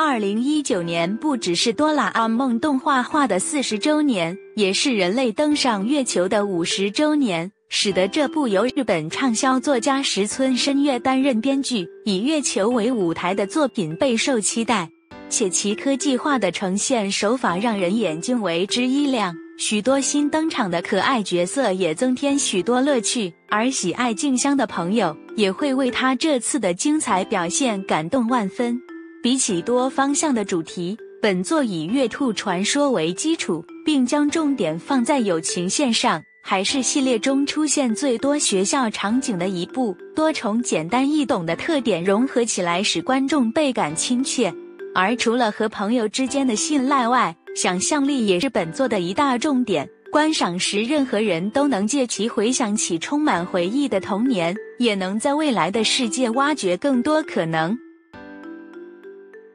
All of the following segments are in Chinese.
二零一九年不只是哆啦 A 梦动画化的四十周年，也是人类登上月球的五十周年，使得这部由日本畅销作家石村深月担任编剧、以月球为舞台的作品备受期待。且其科技化的呈现手法让人眼睛为之一亮，许多新登场的可爱角色也增添许多乐趣，而喜爱静香的朋友也会为他这次的精彩表现感动万分。比起多方向的主题，本作以月兔传说为基础，并将重点放在友情线上，还是系列中出现最多学校场景的一部。多重简单易懂的特点融合起来，使观众倍感亲切。而除了和朋友之间的信赖外，想象力也是本作的一大重点。观赏时，任何人都能借其回想起充满回忆的童年，也能在未来的世界挖掘更多可能。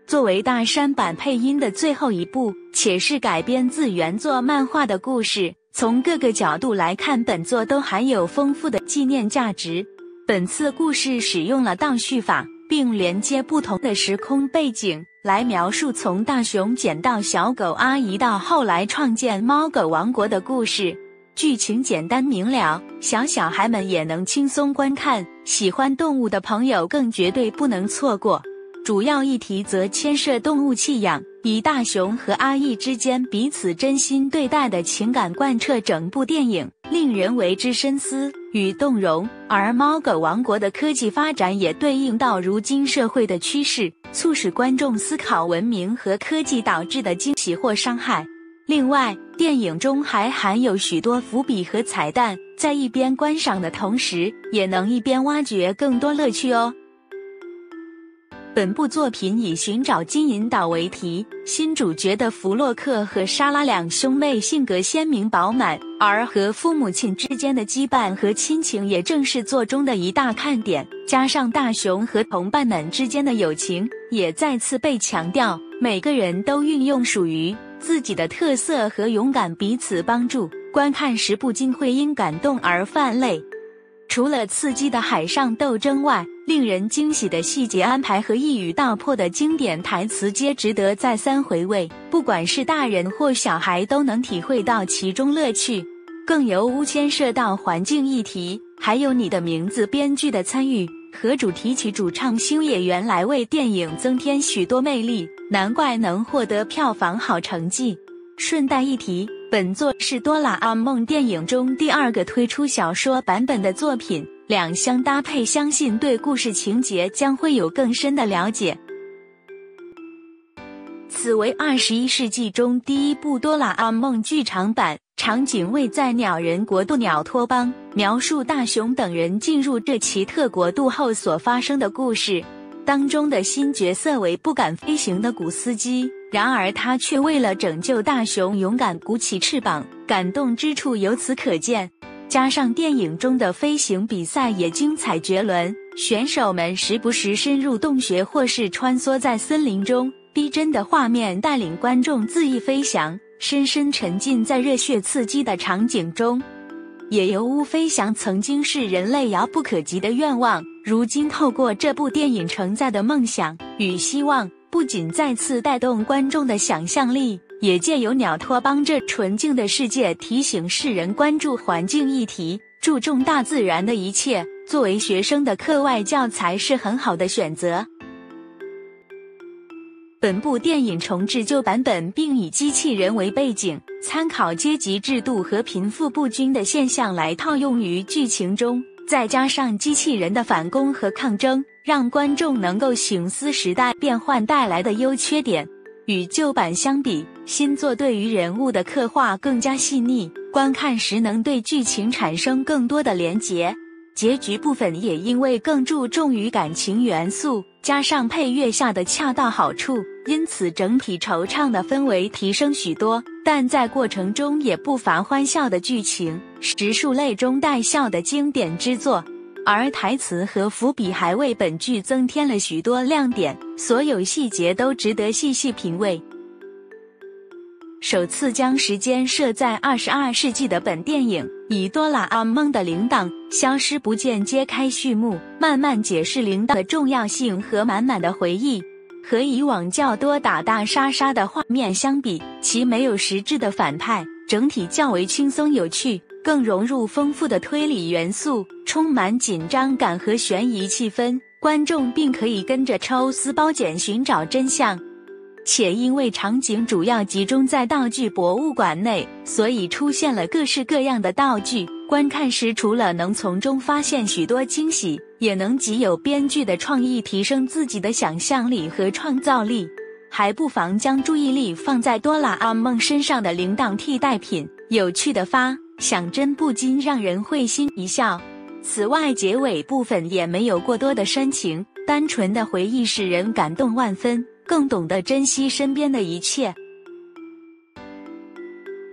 作为大山版配音的最后一部，且是改编自原作漫画的故事，从各个角度来看，本作都含有丰富的纪念价值。本次故事使用了倒叙法，并连接不同的时空背景。来描述从大熊捡到小狗阿姨到后来创建猫狗王国的故事，剧情简单明了，小小孩们也能轻松观看，喜欢动物的朋友更绝对不能错过。主要议题则牵涉动物弃养，以大熊和阿义之间彼此真心对待的情感贯彻整部电影，令人为之深思与动容。而猫狗王国的科技发展也对应到如今社会的趋势，促使观众思考文明和科技导致的惊喜或伤害。另外，电影中还含有许多伏笔和彩蛋，在一边观赏的同时，也能一边挖掘更多乐趣哦。本部作品以寻找金银岛为题，新主角的弗洛克和莎拉两兄妹性格鲜明饱满，而和父母亲之间的羁绊和亲情也正是作中的一大看点。加上大雄和同伴们之间的友情也再次被强调，每个人都运用属于自己的特色和勇敢，彼此帮助，观看时不禁会因感动而泛泪。除了刺激的海上斗争外，令人惊喜的细节安排和一语道破的经典台词皆值得再三回味。不管是大人或小孩，都能体会到其中乐趣。更由无牵涉到环境议题，还有你的名字编剧的参与和主题曲主唱星野源来为电影增添许多魅力，难怪能获得票房好成绩。顺带一提。本作是哆啦 A 梦电影中第二个推出小说版本的作品，两相搭配，相信对故事情节将会有更深的了解。此为二十一世纪中第一部哆啦 A 梦剧场版，场景位在鸟人国度鸟托邦，描述大雄等人进入这奇特国度后所发生的故事。当中的新角色为不敢飞行的古司机。然而他却为了拯救大雄，勇敢鼓起翅膀，感动之处由此可见。加上电影中的飞行比赛也精彩绝伦，选手们时不时深入洞穴或是穿梭在森林中，逼真的画面带领观众恣意飞翔，深深沉浸在热血刺激的场景中。野由乌飞翔曾经是人类遥不可及的愿望，如今透过这部电影承载的梦想与希望。不仅再次带动观众的想象力，也借由鸟托邦这纯净的世界，提醒世人关注环境议题，注重大自然的一切。作为学生的课外教材是很好的选择。本部电影重置旧版本，并以机器人为背景，参考阶级制度和贫富不均的现象来套用于剧情中，再加上机器人的反攻和抗争。让观众能够醒思时代变换带来的优缺点。与旧版相比，新作对于人物的刻画更加细腻，观看时能对剧情产生更多的连结。结局部分也因为更注重于感情元素，加上配乐下的恰到好处，因此整体惆怅的氛围提升许多。但在过程中也不乏欢笑的剧情，实属泪中带笑的经典之作。而台词和伏笔还为本剧增添了许多亮点，所有细节都值得细细品味。首次将时间设在二十二世纪的本电影，以哆啦 A 梦的铃铛消失不见揭开序幕，慢慢解释铃铛的重要性和满满的回忆。和以往较多打打杀杀的画面相比，其没有实质的反派，整体较为轻松有趣，更融入丰富的推理元素，充满紧张感和悬疑气氛，观众并可以跟着抽丝剥茧寻找真相。且因为场景主要集中在道具博物馆内，所以出现了各式各样的道具。观看时，除了能从中发现许多惊喜，也能极有编剧的创意，提升自己的想象力和创造力。还不妨将注意力放在哆啦 A 梦身上的铃铛替代品，有趣的发想真不禁让人会心一笑。此外，结尾部分也没有过多的煽情，单纯的回忆使人感动万分。更懂得珍惜身边的一切。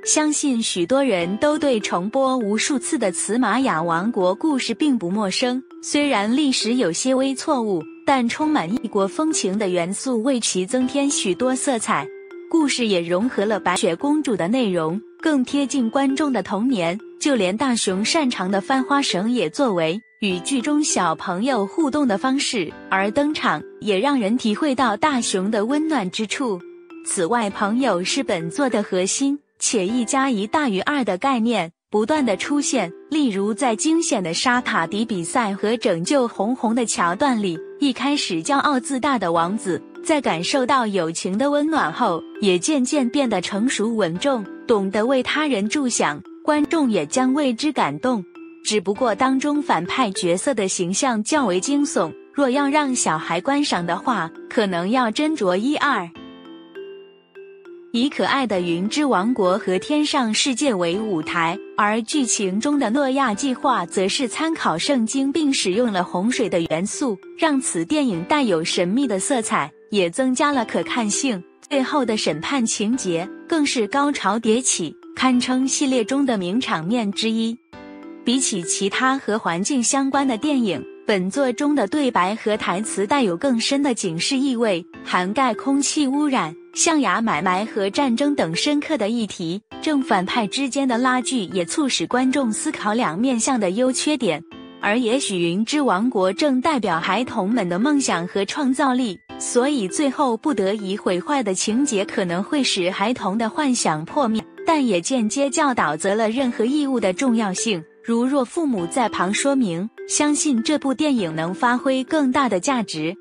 相信许多人都对重播无数次的慈玛雅王国故事并不陌生。虽然历史有些微错误，但充满异国风情的元素为其增添许多色彩。故事也融合了白雪公主的内容，更贴近观众的童年。就连大雄擅长的翻花绳也作为。与剧中小朋友互动的方式而登场，也让人体会到大雄的温暖之处。此外，朋友是本作的核心，且一加一大于二的概念不断的出现。例如，在惊险的沙塔迪比赛和拯救红红的桥段里，一开始骄傲自大的王子，在感受到友情的温暖后，也渐渐变得成熟稳重，懂得为他人着想，观众也将为之感动。只不过当中反派角色的形象较为惊悚，若要让小孩观赏的话，可能要斟酌一二。以可爱的云之王国和天上世界为舞台，而剧情中的诺亚计划则是参考圣经，并使用了洪水的元素，让此电影带有神秘的色彩，也增加了可看性。最后的审判情节更是高潮迭起，堪称系列中的名场面之一。比起其他和环境相关的电影，本作中的对白和台词带有更深的警示意味，涵盖空气污染、象牙买卖和战争等深刻的议题。正反派之间的拉锯也促使观众思考两面相的优缺点。而也许云之王国正代表孩童们的梦想和创造力，所以最后不得已毁坏的情节可能会使孩童的幻想破灭，但也间接教导责了任何义务的重要性。如若父母在旁说明，相信这部电影能发挥更大的价值。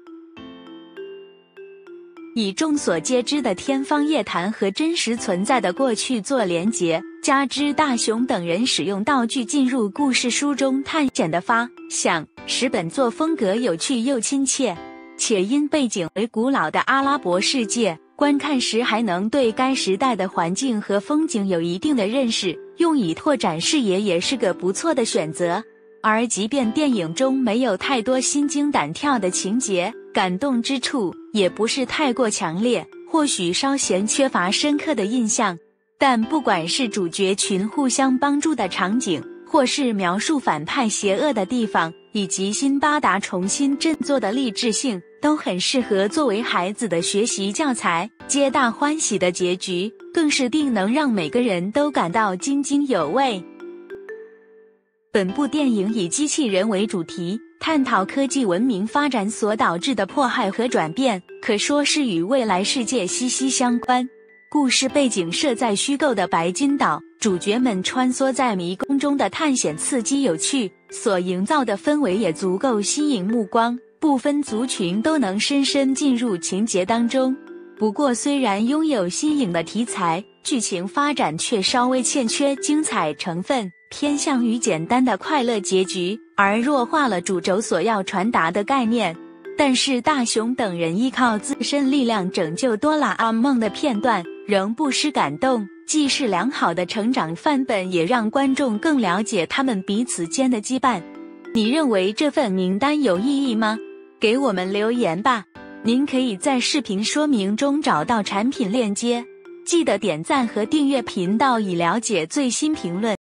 以众所皆知的天方夜谭和真实存在的过去做连结，加之大雄等人使用道具进入故事书中探险的发想，使本作风格有趣又亲切。且因背景为古老的阿拉伯世界。观看时还能对该时代的环境和风景有一定的认识，用以拓展视野也是个不错的选择。而即便电影中没有太多心惊胆跳的情节，感动之处也不是太过强烈，或许稍嫌缺乏深刻的印象。但不管是主角群互相帮助的场景，或是描述反派邪恶的地方，以及辛巴达重新振作的励志性。都很适合作为孩子的学习教材，皆大欢喜的结局更是定能让每个人都感到津津有味。本部电影以机器人为主题，探讨科技文明发展所导致的迫害和转变，可说是与未来世界息息相关。故事背景设在虚构的白金岛，主角们穿梭在迷宫中的探险刺激有趣，所营造的氛围也足够吸引目光。不分族群都能深深进入情节当中。不过，虽然拥有新颖的题材，剧情发展却稍微欠缺精彩成分，偏向于简单的快乐结局，而弱化了主轴所要传达的概念。但是，大雄等人依靠自身力量拯救哆啦 A 梦的片段仍不失感动，既是良好的成长范本，也让观众更了解他们彼此间的羁绊。你认为这份名单有意义吗？给我们留言吧，您可以在视频说明中找到产品链接，记得点赞和订阅频道以了解最新评论。